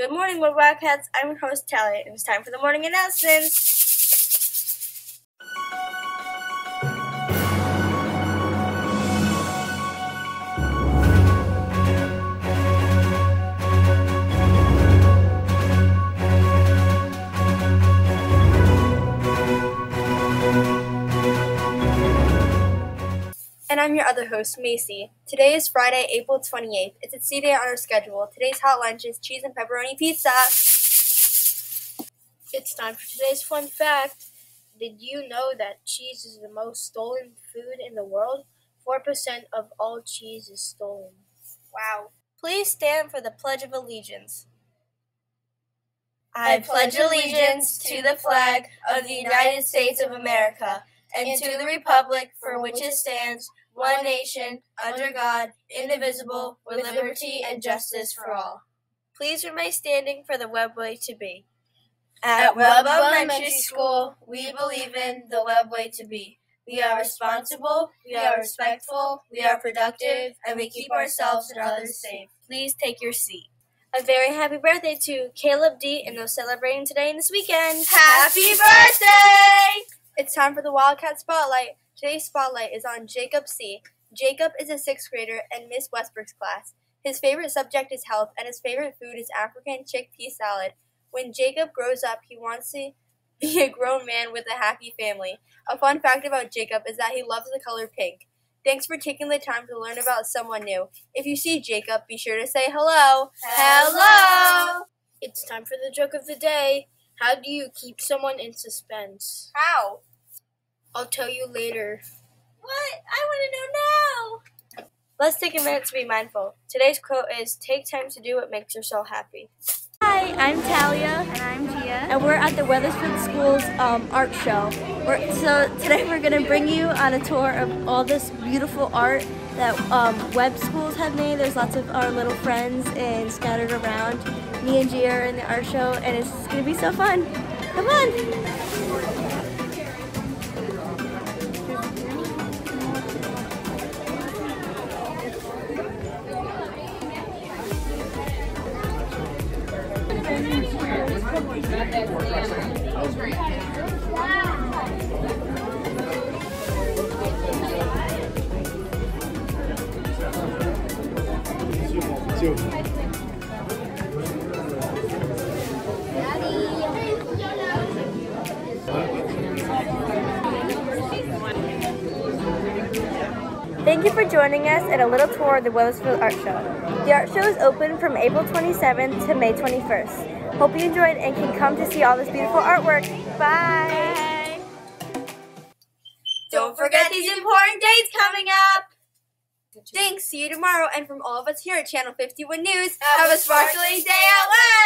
Good morning, Wood Wildcats. I'm your host, Talia, and it's time for the morning announcements. I'm your other host, Macy. Today is Friday, April 28th. It's a C day on our schedule. Today's hot lunch is cheese and pepperoni pizza. It's time for today's fun fact. Did you know that cheese is the most stolen food in the world? 4% of all cheese is stolen. Wow. Please stand for the Pledge of Allegiance. I pledge allegiance to the flag of the United States of America and to the republic for which it stands, one nation, under God, indivisible, with liberty and justice for all. Please remain standing for the webway to be. At Webb Elementary School, we believe in the Webb way to be. We are responsible, we are respectful, we are productive, and we keep ourselves and others safe. Please take your seat. A very happy birthday to Caleb D and those celebrating today and this weekend. Happy birthday! It's time for the Wildcat Spotlight. Today's spotlight is on Jacob C. Jacob is a sixth grader in Miss Westbrook's class. His favorite subject is health, and his favorite food is African chickpea salad. When Jacob grows up, he wants to be a grown man with a happy family. A fun fact about Jacob is that he loves the color pink. Thanks for taking the time to learn about someone new. If you see Jacob, be sure to say hello. Hello! It's time for the joke of the day. How do you keep someone in suspense? How? I'll tell you later. What? I want to know now! Let's take a minute to be mindful. Today's quote is Take time to do what makes your soul happy. Hi, I'm Talia. And I'm Gia. And we're at the Wethersfield Schools um, art show. We're, so today we're going to bring you on a tour of all this beautiful art that um, Webb Schools have made. There's lots of our little friends and scattered around. Me and Gia are in the art show and it's going to be so fun. Come on! Thank you for joining us at a little tour of the Wethersfield Art Show. The art show is open from April 27th to May 21st. Hope you enjoyed and can come to see all this beautiful artwork. Bye! Don't forget these important dates coming up! Thanks, see you tomorrow, and from all of us here at Channel 51 News, Have a sparkling day at Webb!